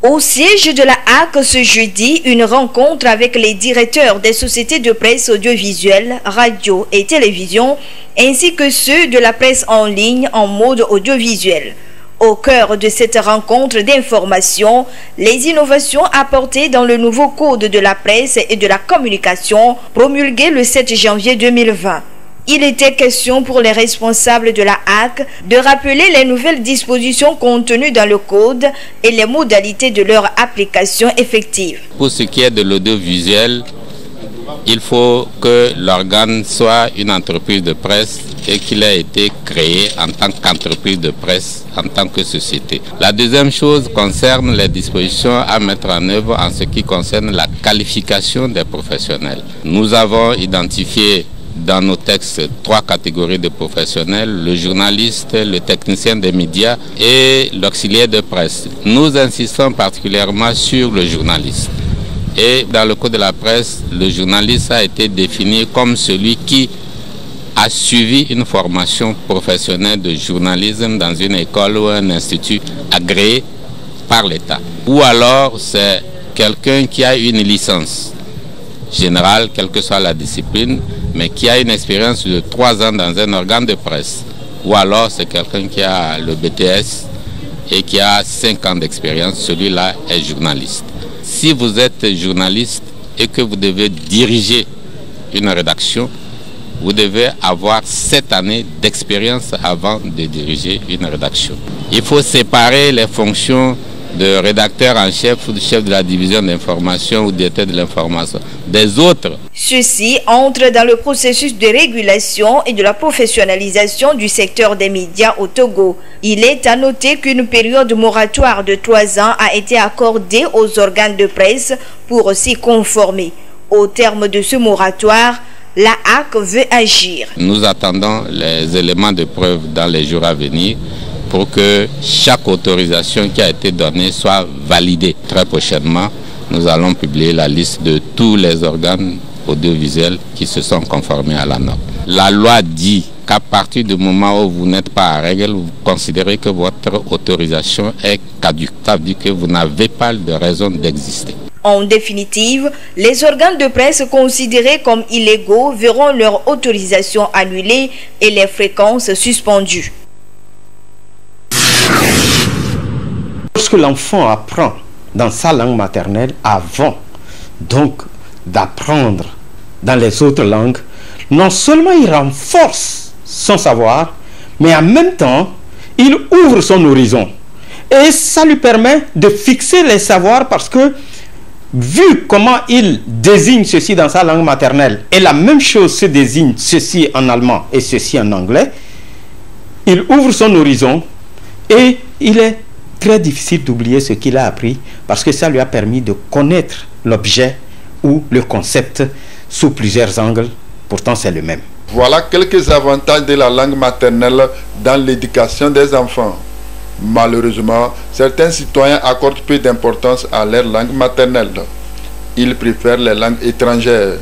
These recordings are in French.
Au siège de la HAC ce jeudi, une rencontre avec les directeurs des sociétés de presse audiovisuelle, radio et télévision, ainsi que ceux de la presse en ligne en mode audiovisuel. Au cœur de cette rencontre d'information, les innovations apportées dans le nouveau code de la presse et de la communication promulgué le 7 janvier 2020. Il était question pour les responsables de la HAC de rappeler les nouvelles dispositions contenues dans le code et les modalités de leur application effective. Pour ce qui est de l'audiovisuel, il faut que l'organe soit une entreprise de presse et qu'il ait été créé en tant qu'entreprise de presse, en tant que société. La deuxième chose concerne les dispositions à mettre en œuvre en ce qui concerne la qualification des professionnels. Nous avons identifié dans nos textes trois catégories de professionnels, le journaliste, le technicien des médias et l'auxiliaire de presse. Nous insistons particulièrement sur le journaliste. Et dans le code de la presse, le journaliste a été défini comme celui qui a suivi une formation professionnelle de journalisme dans une école ou un institut agréé par l'État. Ou alors c'est quelqu'un qui a une licence générale, quelle que soit la discipline, mais qui a une expérience de trois ans dans un organe de presse. Ou alors c'est quelqu'un qui a le BTS et qui a cinq ans d'expérience, celui-là est journaliste. Si vous êtes journaliste et que vous devez diriger une rédaction, vous devez avoir sept années d'expérience avant de diriger une rédaction. Il faut séparer les fonctions de rédacteur en chef ou de chef de la division d'information ou d'état de l'information des autres. Ceci entre dans le processus de régulation et de la professionnalisation du secteur des médias au Togo. Il est à noter qu'une période moratoire de trois ans a été accordée aux organes de presse pour s'y conformer. Au terme de ce moratoire, la HAC veut agir. Nous attendons les éléments de preuve dans les jours à venir pour que chaque autorisation qui a été donnée soit validée. Très prochainement, nous allons publier la liste de tous les organes audiovisuels qui se sont conformés à la norme. La loi dit qu'à partir du moment où vous n'êtes pas à règle, vous considérez que votre autorisation est caduque. Ça veut dire que vous n'avez pas de raison d'exister. En définitive, les organes de presse considérés comme illégaux verront leur autorisation annulée et les fréquences suspendues. L'enfant apprend dans sa langue maternelle avant donc d'apprendre dans les autres langues, non seulement il renforce son savoir, mais en même temps, il ouvre son horizon. Et ça lui permet de fixer les savoirs parce que vu comment il désigne ceci dans sa langue maternelle, et la même chose se désigne ceci en allemand et ceci en anglais, il ouvre son horizon et il est très difficile d'oublier ce qu'il a appris parce que ça lui a permis de connaître l'objet ou le concept sous plusieurs angles. Pourtant, c'est le même. Voilà quelques avantages de la langue maternelle dans l'éducation des enfants. Malheureusement, certains citoyens accordent peu d'importance à leur langue maternelle. Ils préfèrent les langues étrangères.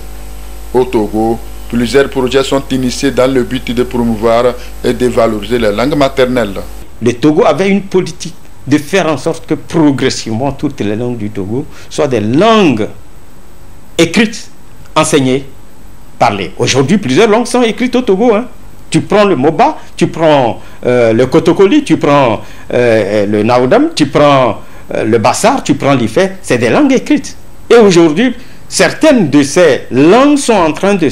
Au Togo, plusieurs projets sont initiés dans le but de promouvoir et de valoriser les langues maternelles. Le Togo avait une politique de faire en sorte que progressivement toutes les langues du Togo soient des langues écrites, enseignées, parlées. Aujourd'hui, plusieurs langues sont écrites au Togo. Hein. Tu prends le Moba, tu prends euh, le Kotokoli, tu prends euh, le Naoudam, tu prends euh, le Bassar, tu prends l'Ifé. C'est des langues écrites. Et aujourd'hui, certaines de ces langues sont en train de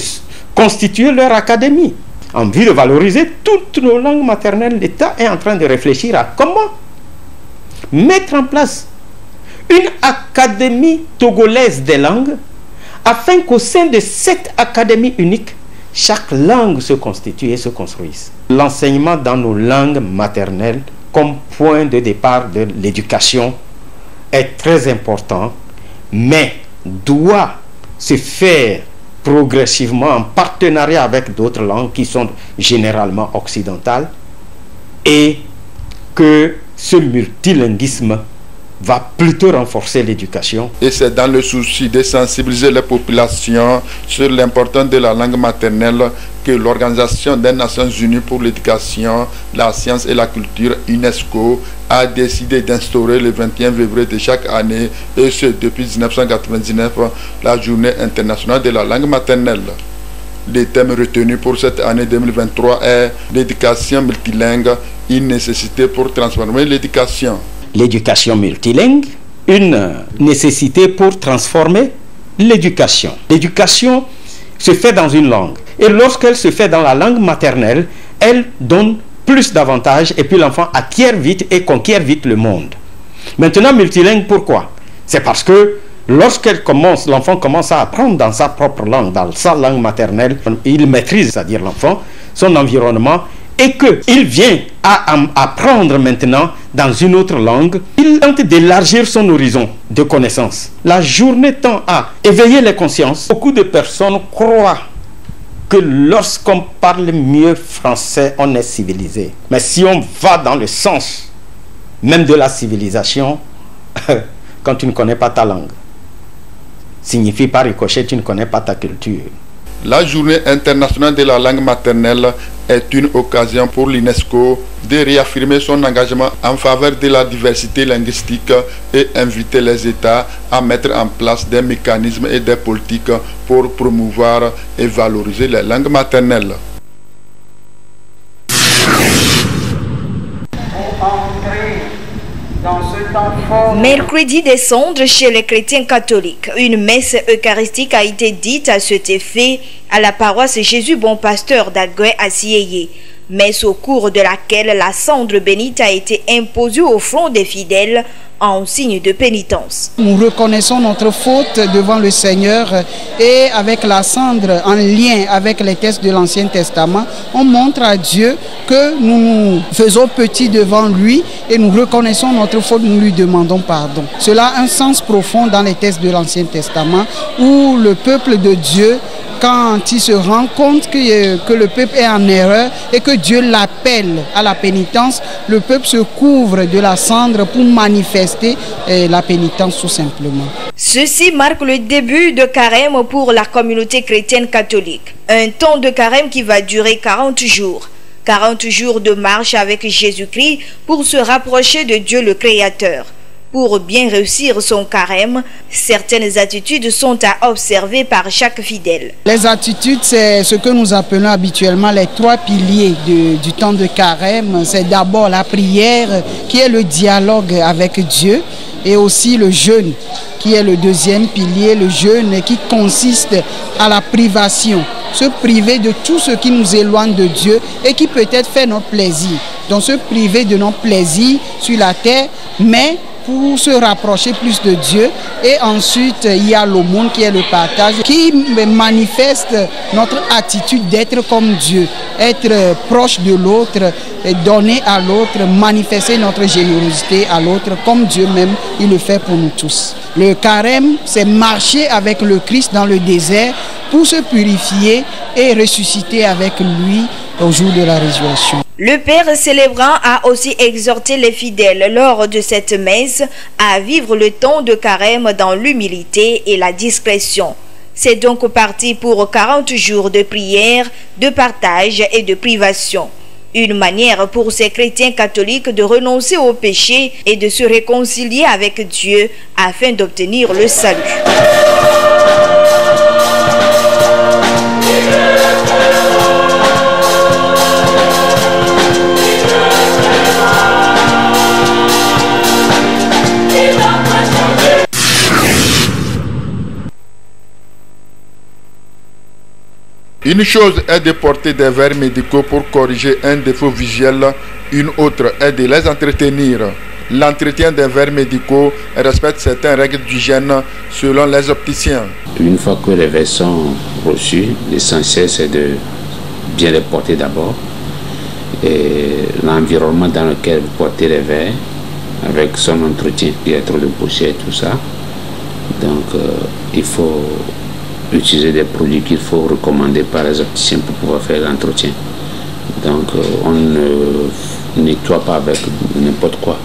constituer leur académie. En vue de valoriser toutes nos langues maternelles, l'État est en train de réfléchir à comment mettre en place une académie togolaise des langues afin qu'au sein de cette académie unique, chaque langue se constitue et se construise. L'enseignement dans nos langues maternelles comme point de départ de l'éducation est très important, mais doit se faire progressivement en partenariat avec d'autres langues qui sont généralement occidentales et que ce multilinguisme va plutôt renforcer l'éducation. Et c'est dans le souci de sensibiliser les populations sur l'importance de la langue maternelle que l'Organisation des Nations Unies pour l'éducation, la science et la culture, UNESCO, a décidé d'instaurer le 21 février de chaque année, et ce depuis 1999, la journée internationale de la langue maternelle. Le thème retenu pour cette année 2023 est l'éducation multilingue, une nécessité pour transformer l'éducation l'éducation multilingue, une nécessité pour transformer l'éducation. L'éducation se fait dans une langue. Et lorsqu'elle se fait dans la langue maternelle, elle donne plus d'avantages et puis l'enfant acquiert vite et conquiert vite le monde. Maintenant, multilingue, pourquoi? C'est parce que lorsqu'elle commence, l'enfant commence à apprendre dans sa propre langue, dans sa langue maternelle, il maîtrise, c'est-à-dire l'enfant, son environnement et qu'il vient à apprendre maintenant dans une autre langue, il tente d'élargir son horizon de connaissances. La journée tend à éveiller les consciences. Beaucoup de personnes croient que lorsqu'on parle mieux français, on est civilisé. Mais si on va dans le sens même de la civilisation, quand tu ne connais pas ta langue, signifie par ricochet, tu ne connais pas ta culture. La journée internationale de la langue maternelle est une occasion pour l'UNESCO de réaffirmer son engagement en faveur de la diversité linguistique et inviter les États à mettre en place des mécanismes et des politiques pour promouvoir et valoriser les langues maternelles. Mercredi des cendres chez les chrétiens catholiques. Une messe eucharistique a été dite à cet effet à la paroisse Jésus Bon Pasteur d'Aguay à messe au cours de laquelle la cendre bénite a été imposée au front des fidèles en signe de pénitence. Nous reconnaissons notre faute devant le Seigneur et avec la cendre en lien avec les textes de l'Ancien Testament, on montre à Dieu que nous nous faisons petits devant lui et nous reconnaissons notre faute, nous lui demandons pardon. Cela a un sens profond dans les textes de l'Ancien Testament où le peuple de Dieu quand il se rend compte que, que, le peuple est en erreur et que Dieu l'appelle à la pénitence, le peuple se couvre de la cendre pour manifester eh, la pénitence tout simplement. Ceci marque le début de carême pour la communauté chrétienne catholique. Un temps de carême qui va durer 40 jours. 40 jours de marche avec Jésus-Christ pour se rapprocher de Dieu le Créateur. Pour bien réussir son carême, certaines attitudes sont à observer par chaque fidèle. Les attitudes, c'est ce que nous appelons habituellement les trois piliers du temps de carême. C'est d'abord la prière, qui est le dialogue avec Dieu, et aussi le jeûne, qui est le deuxième pilier, le jeûne qui consiste à la privation, se priver de tout ce qui nous éloigne de Dieu et qui peut-être fait notre plaisir. Donc se priver de notre plaisir sur la terre, mais pour se rapprocher plus de Dieu. Et ensuite, il y a l'aumône qui est le partage, qui manifeste notre attitude d'être comme Dieu, être proche de l'autre, donner à l'autre, manifester notre générosité à l'autre, comme Dieu même, il le fait pour nous tous. Le carême, c'est marcher avec le Christ dans le désert pour se purifier et ressusciter avec lui au jour de la résurrection. Le Père célébrant a aussi exhorté les fidèles lors de cette messe à vivre le temps de carême dans l'humilité et la discrétion. C'est donc parti pour 40 jours de prière, de partage et de privation. Une manière pour ces chrétiens catholiques de renoncer au péché et de se réconcilier avec Dieu afin d'obtenir le salut. Une chose est de porter des verres médicaux pour corriger un défaut visuel, une autre est de les entretenir. L'entretien des verres médicaux respecte certaines règles d'hygiène selon les opticiens. Une fois que les verres sont reçus, l'essentiel c'est de bien les porter d'abord. Et l'environnement dans lequel vous portez les verres, avec son entretien, il y trop de et tout ça. Donc euh, il faut utiliser des produits qu'il faut recommander par les opticiens pour pouvoir faire l'entretien. Donc euh, on ne nettoie pas avec n'importe quoi.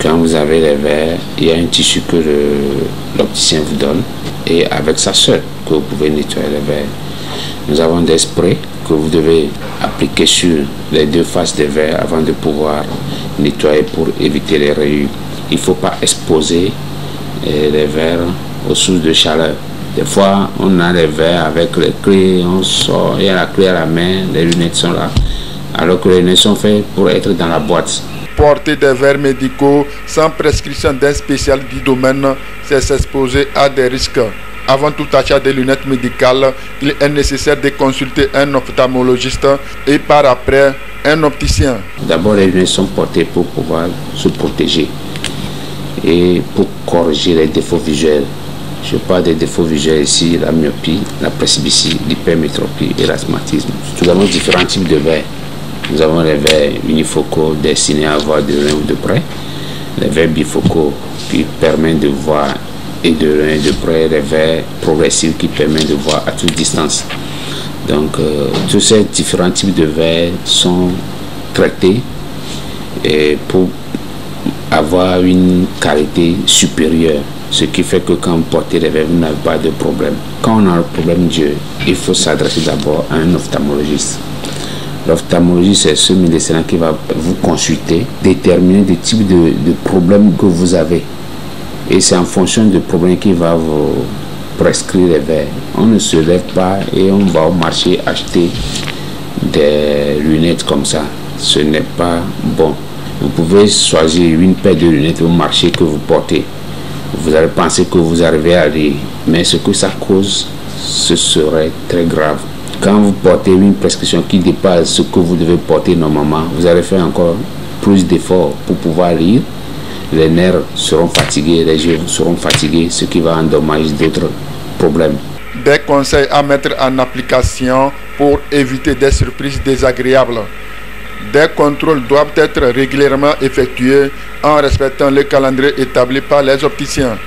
Quand vous avez les verres, il y a un tissu que l'opticien vous donne et avec sa seule que vous pouvez nettoyer les verres. Nous avons des sprays que vous devez appliquer sur les deux faces des verres avant de pouvoir nettoyer pour éviter les rayures. Il ne faut pas exposer eh, les verres aux sources de chaleur. Des fois, on a les verres avec les clés, on sort, il y a la clé à la main, les lunettes sont là. Alors que les lunettes sont faites pour être dans la boîte. Porter des verres médicaux sans prescription d'un spécial du domaine, c'est s'exposer à des risques. Avant tout achat de lunettes médicales, il est nécessaire de consulter un ophtalmologiste et par après un opticien. D'abord, les lunettes sont portées pour pouvoir se protéger et pour corriger les défauts visuels. Je parle des défauts visuels ici, la myopie, la presbytie, l'hypermétropie et l'asthmatisme. Nous avons différents types de verres. Nous avons les verres unifocaux destinés à voir de loin ou de près, les verres bifocaux qui permettent de voir et de loin et de près, les verres progressifs qui permettent de voir à toute distance. Donc, euh, tous ces différents types de verres sont traités pour avoir une qualité supérieure. Ce qui fait que quand vous portez les verres, vous n'avez pas de problème. Quand on a un problème Dieu, il faut s'adresser d'abord à un ophtalmologiste. L'ophtalmologiste, c'est ce médecin qui va vous consulter, déterminer le type de, de problème que vous avez. Et c'est en fonction du problème qu'il va vous prescrire les verres. On ne se lève pas et on va au marché acheter des lunettes comme ça. Ce n'est pas bon. Vous pouvez choisir une paire de lunettes au marché que vous portez. Vous allez penser que vous arrivez à lire, mais ce que ça cause, ce serait très grave. Quand vous portez une prescription qui dépasse ce que vous devez porter normalement, vous allez faire encore plus d'efforts pour pouvoir lire. Les nerfs seront fatigués, les yeux seront fatigués, ce qui va endommager d'autres problèmes. Des conseils à mettre en application pour éviter des surprises désagréables. Des contrôles doivent être régulièrement effectués en respectant le calendrier établi par les opticiens.